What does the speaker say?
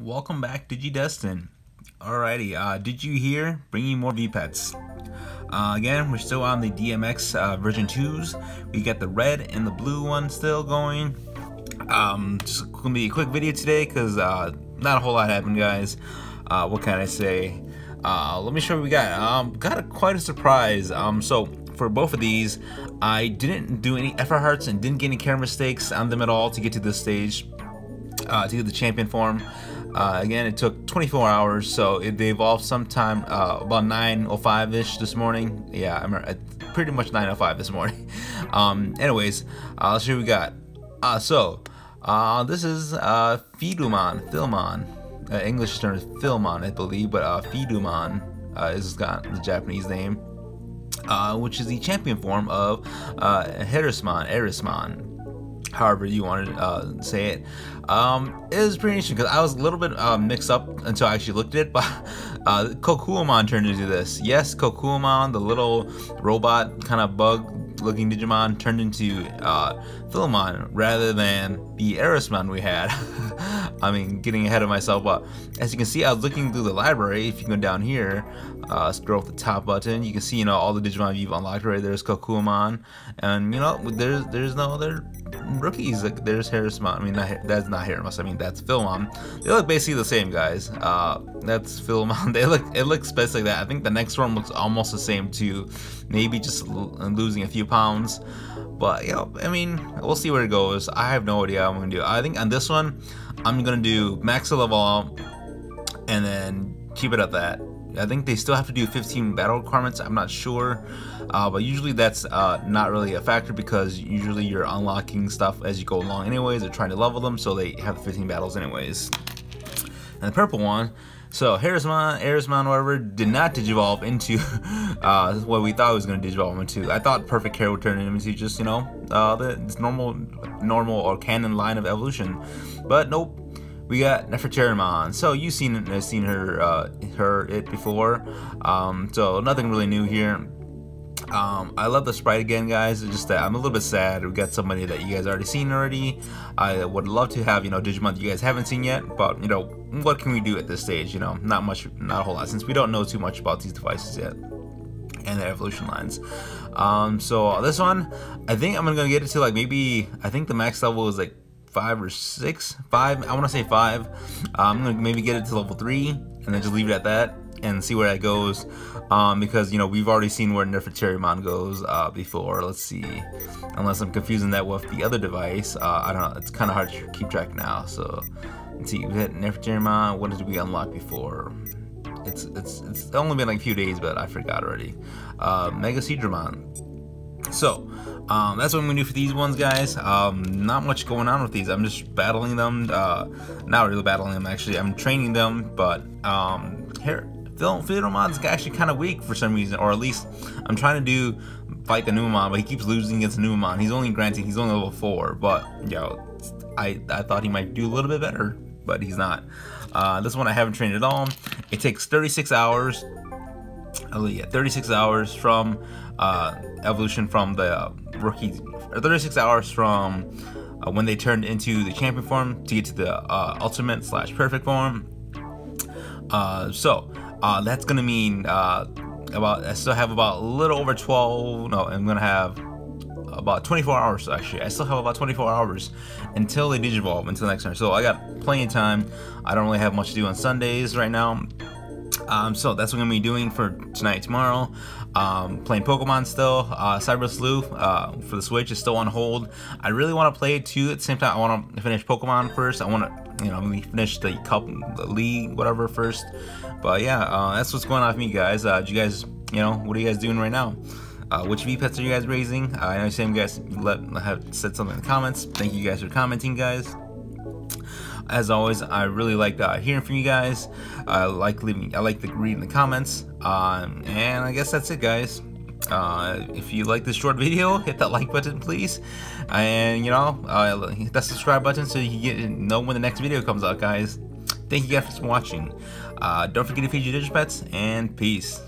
Welcome back, DigiDestin. Alrighty, uh, did you hear? Bringing more V-Pets. Uh, again, we're still on the DMX uh, version 2s. We got the red and the blue one still going. Um, just gonna be a quick video today because uh, not a whole lot happened, guys. Uh, what can I say? Uh, let me show you what we got. Um, got a, quite a surprise. Um, so for both of these, I didn't do any effort hearts and didn't get any camera mistakes on them at all to get to this stage, uh, to get the champion form. Uh, again, it took 24 hours, so it, they evolved sometime uh, about 9:05ish this morning. Yeah, I remember, uh, pretty much 9:05 this morning. um, anyways, uh, let's see what we got. Uh, so, uh, this is uh, Firumon. Uh, English term is I believe, but uh, Firumon uh, is got the Japanese name, uh, which is the champion form of uh, Herissmon, Erismon, however you want to uh, say it. Um, it was pretty interesting because I was a little bit uh, mixed up until I actually looked at it, but uh, turned into this. Yes, Kokuwamon, the little robot kind of bug looking Digimon turned into uh, Filmon rather than the Erismon we had. I mean, getting ahead of myself, but as you can see, I was looking through the library. If you go down here, uh, scroll the top button, you can see, you know, all the Digimon you've unlocked right there's Kokuwamon, and you know, there's there's no other rookies. Like there's Harrismon. I mean, not, that's not Harrismon. I mean, that's Filmon. They look basically the same, guys. Uh, that's Filmon. They look it looks basically like that. I think the next one looks almost the same too. Maybe just losing a few pounds. But know, I mean, we'll see where it goes. I have no idea what I'm gonna do. I think on this one, I'm gonna do max level and then keep it at that. I think they still have to do 15 battle requirements. I'm not sure, uh, but usually that's uh, not really a factor because usually you're unlocking stuff as you go along anyways. They're trying to level them, so they have 15 battles anyways. And the purple one, so Harrismon, Arismon, whatever, did not digivolve into uh, what we thought it was going to digivolve into. I thought Perfect Care would turn into just, you know, uh, the normal, normal or canon line of evolution. But nope, we got Nefertarimon. So you've seen seen her uh, her it before. Um, so nothing really new here. Um, I love the sprite again, guys. It's just that I'm a little bit sad. We got somebody that you guys already seen already. I would love to have you know Digimon you guys haven't seen yet, but you know what can we do at this stage? You know, not much, not a whole lot, since we don't know too much about these devices yet and the evolution lines. Um, so this one, I think I'm gonna get it to like maybe I think the max level is like five or six, five. I want to say five. Uh, I'm gonna maybe get it to level three and then just leave it at that and see where that goes. Um, because you know we've already seen where Nefertarimon goes uh, before. Let's see, unless I'm confusing that with the other device. Uh, I don't know. It's kind of hard to keep track now. So let's see. We hit Nefertarimon. What did we unlock before? It's it's it's only been like a few days, but I forgot already. Uh, Mega Seadramon. So, um, that's what I'm gonna do for these ones, guys. Um, not much going on with these. I'm just battling them. Uh, not really battling them, actually. I'm training them, but um, here, Phil Fiddlemon's actually kind of weak for some reason, or at least I'm trying to do fight the Numemon, but he keeps losing against the Numemon. He's only granted he's only level four, but yo, I I thought he might do a little bit better, but he's not. Uh, this one I haven't trained at all. It takes 36 hours. Oh yeah, 36 hours from uh, evolution from the uh, rookie, 36 hours from uh, when they turned into the champion form to get to the uh, ultimate slash perfect form. Uh, so uh, that's gonna mean uh, about I still have about a little over 12. No, I'm gonna have about 24 hours actually. I still have about 24 hours until they digivolve until next turn. So I got plenty of time. I don't really have much to do on Sundays right now. Um, so that's what I'm gonna be doing for tonight, tomorrow. Um, playing Pokemon still. Uh, Cyber Sleuth uh, for the Switch is still on hold. I really want to play it too. At the same time, I want to finish Pokemon first. I want to, you know, finish the Cup, the League, whatever first. But yeah, uh, that's what's going on with me, guys. Uh, you guys, you know, what are you guys doing right now? Uh, which V pets are you guys raising? Uh, I know some guys let have said something in the comments. Thank you guys for commenting, guys. As always, I really like uh, hearing from you guys. I like leaving, I like the reading the comments. Um, and I guess that's it, guys. Uh, if you like this short video, hit that like button, please. And you know, uh, hit that subscribe button so you can get know when the next video comes out, guys. Thank you guys for watching. Uh, don't forget to feed your Digipets, and peace.